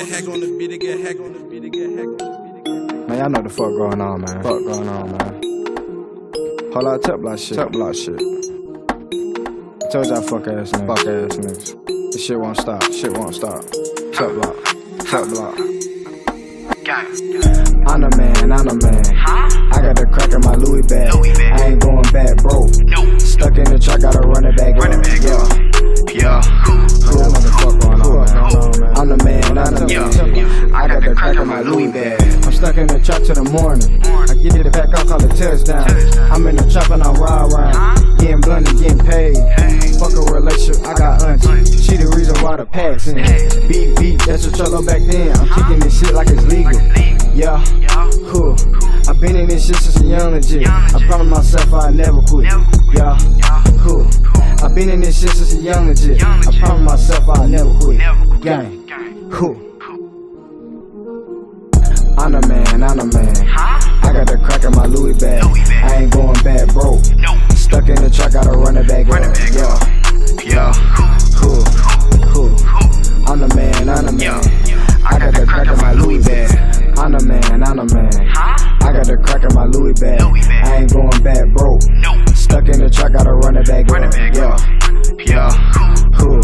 on the beat to get heck on the beat to get heck. Man, y'all know the fuck going on, man. Fuck going on, man. Hold out, tip block shit. Tip block shit. Told y'all fuck ass niggas. Fuck ass niggas. This shit won't stop. Shit won't stop. Tip block. Tip block. I'm the man, I'm the man. I got the crack in my Louis bag. Man, I'm the man. I got the crack in my Louis bag. I'm stuck in the truck till the morning. I get it back, I'll call it touchdown. I'm in the truck and I ride around. Getting blunt and getting paid. Fuck a relationship, I got auntie. She the reason why the packs in. Beat, beat, that's the trouble back then. I'm kicking this shit like it's legal. Yeah, cool. I've been in this shit since a young legit. I promised myself I'd never quit. Yeah, cool. I've been in this shit since a young legit. I promised myself I'd never quit. Gang, cool. I'm the man. Huh? I got the crack in my Louis bag. Louis bag. I ain't going back broke. No. Stuck in the truck, gotta run it back run. It back yeah. Up. yeah. Who, who, who? I'm the man, I'm the man. Yeah. I, got the crack in my Louis bag. bag. I'm the man, I'm the man. Huh? I got the crack in my Louis bag. Louis bag. I ain't going back broke. No. Stuck in the truck, gotta run it back run. It back yeah. Up. Yeah. Who,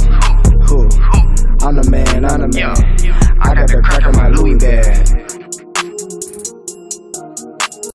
who, who? I'm the man, I'm the man. Yeah. I got the crack in my Louis bag.